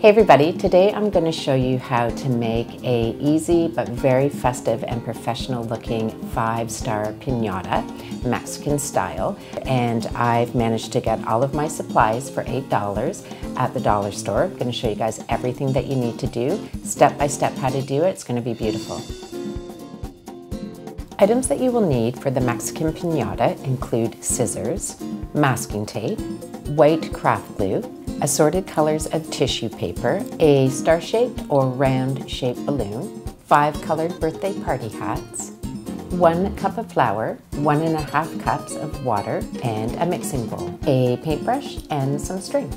Hey everybody, today I'm going to show you how to make a easy but very festive and professional looking five-star pinata, Mexican style. And I've managed to get all of my supplies for $8 at the dollar store. I'm going to show you guys everything that you need to do, step by step how to do it. It's going to be beautiful. Items that you will need for the Mexican pinata include scissors, masking tape, white craft glue, assorted colors of tissue paper, a star-shaped or round-shaped balloon, five colored birthday party hats, one cup of flour, one and a half cups of water, and a mixing bowl, a paintbrush, and some string.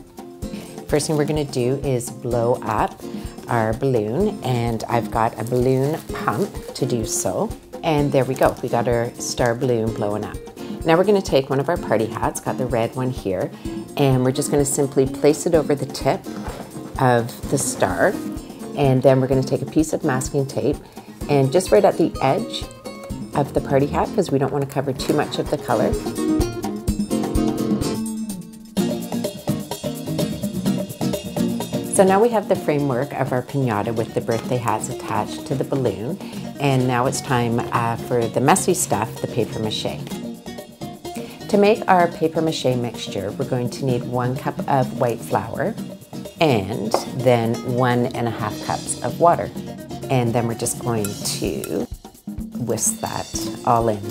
First thing we're gonna do is blow up our balloon, and I've got a balloon pump to do so. And there we go, we got our star balloon blowing up. Now we're gonna take one of our party hats, got the red one here, and we're just gonna simply place it over the tip of the star. And then we're gonna take a piece of masking tape and just right at the edge of the party hat, because we don't wanna cover too much of the color. So now we have the framework of our pinata with the birthday hats attached to the balloon. And now it's time uh, for the messy stuff, the paper mache. To make our paper mache mixture, we're going to need one cup of white flour and then one and a half cups of water. And then we're just going to whisk that all in.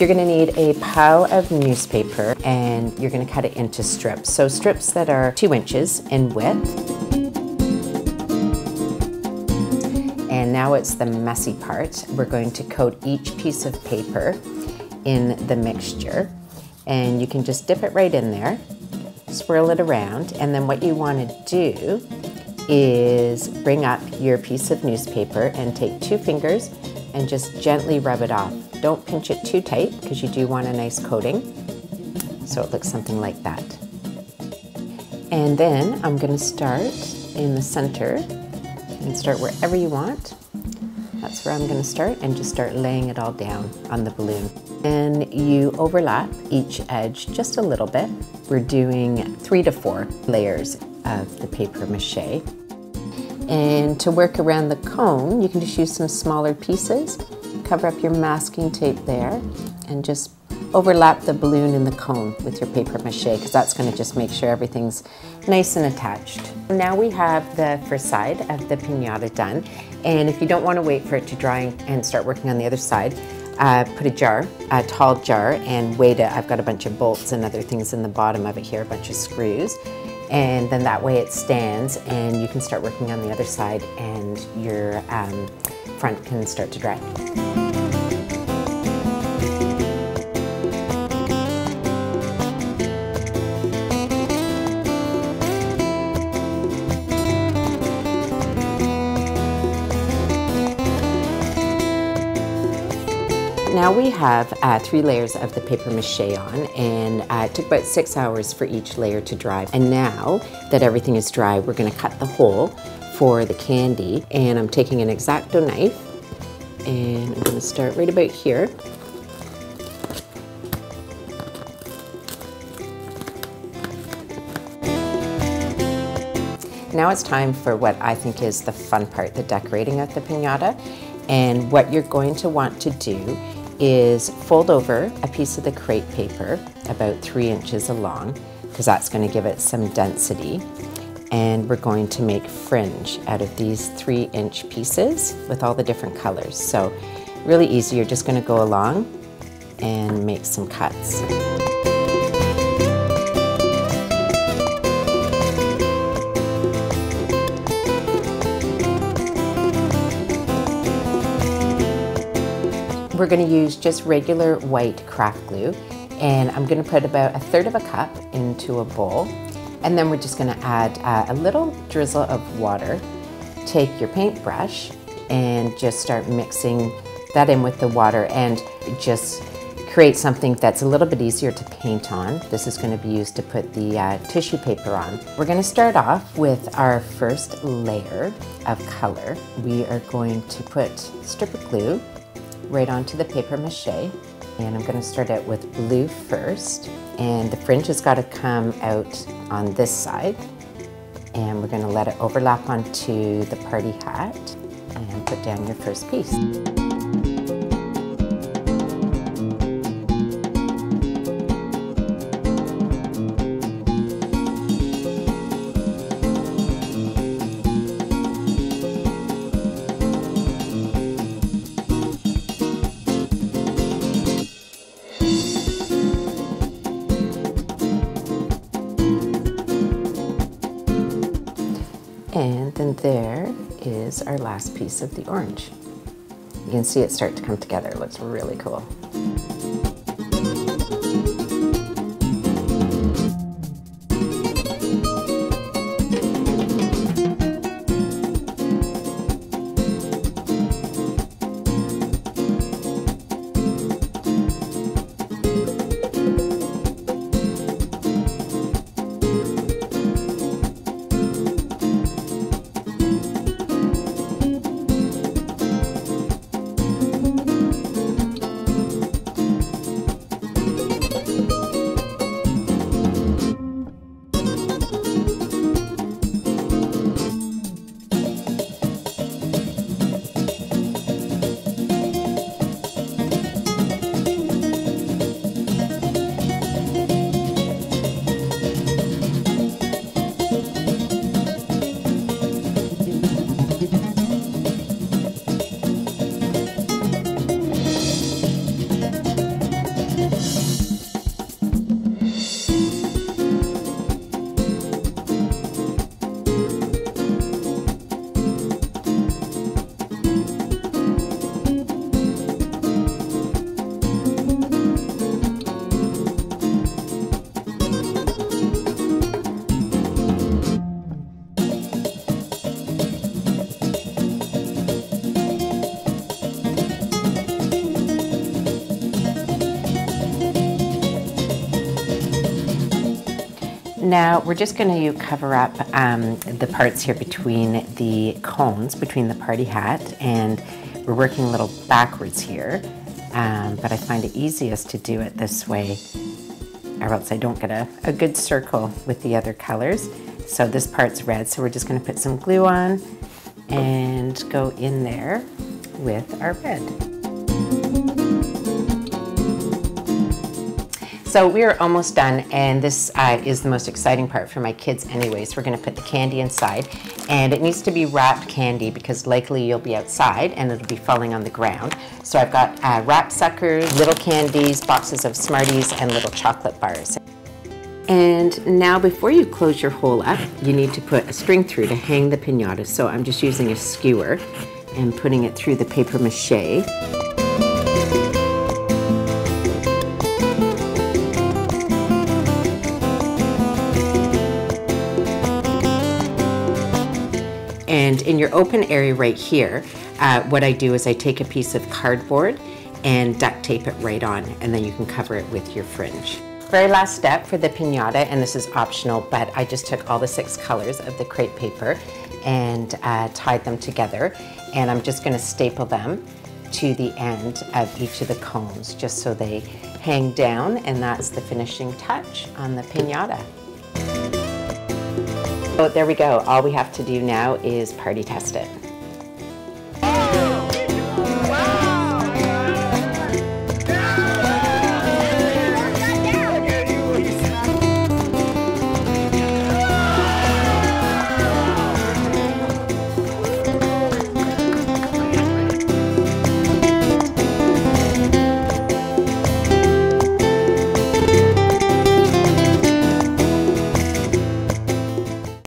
You're gonna need a pile of newspaper and you're gonna cut it into strips. So strips that are two inches in width. And now it's the messy part. We're going to coat each piece of paper in the mixture and you can just dip it right in there, swirl it around, and then what you want to do is bring up your piece of newspaper and take two fingers and just gently rub it off. Don't pinch it too tight because you do want a nice coating. So it looks something like that. And then I'm going to start in the center and start wherever you want. That's where I'm going to start and just start laying it all down on the balloon and you overlap each edge just a little bit. We're doing three to four layers of the paper mache. And to work around the cone, you can just use some smaller pieces, cover up your masking tape there, and just overlap the balloon and the cone with your paper mache because that's going to just make sure everything's nice and attached. Now we have the first side of the pinata done and if you don't want to wait for it to dry and start working on the other side, uh, put a jar, a tall jar, and weight it. I've got a bunch of bolts and other things in the bottom of it here, a bunch of screws. And then that way it stands and you can start working on the other side and your um, front can start to dry. Now we have uh, three layers of the paper mache on and uh, it took about six hours for each layer to dry. And now that everything is dry, we're gonna cut the hole for the candy and I'm taking an X-Acto knife and I'm gonna start right about here. Now it's time for what I think is the fun part, the decorating of the pinata. And what you're going to want to do is fold over a piece of the crepe paper about three inches along because that's going to give it some density and we're going to make fringe out of these three inch pieces with all the different colors. So really easy, you're just going to go along and make some cuts. We're gonna use just regular white craft glue and I'm gonna put about a third of a cup into a bowl and then we're just gonna add uh, a little drizzle of water. Take your paintbrush and just start mixing that in with the water and just create something that's a little bit easier to paint on. This is going to be used to put the uh, tissue paper on. We're going to start off with our first layer of color. We are going to put strip of glue right onto the paper mache. And I'm going to start out with blue first. And the fringe has got to come out on this side. And we're gonna let it overlap onto the party hat and put down your first piece. And then there is our last piece of the orange. You can see it start to come together. It looks really cool. Now we're just going to cover up um, the parts here between the cones, between the party hat, and we're working a little backwards here, um, but I find it easiest to do it this way or else I don't get a, a good circle with the other colors. So this part's red, so we're just going to put some glue on and go in there with our red. So we are almost done and this uh, is the most exciting part for my kids anyways. We're gonna put the candy inside and it needs to be wrapped candy because likely you'll be outside and it'll be falling on the ground. So I've got uh, wrap suckers, little candies, boxes of Smarties and little chocolate bars. And now before you close your hole up, you need to put a string through to hang the pinata. So I'm just using a skewer and putting it through the paper mache. And in your open area right here, uh, what I do is I take a piece of cardboard and duct tape it right on, and then you can cover it with your fringe. Very last step for the pinata, and this is optional, but I just took all the six colors of the crepe paper and uh, tied them together, and I'm just gonna staple them to the end of each of the cones, just so they hang down, and that's the finishing touch on the pinata. So there we go. All we have to do now is party test it.